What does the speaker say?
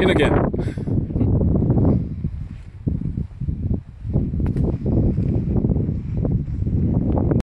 In again.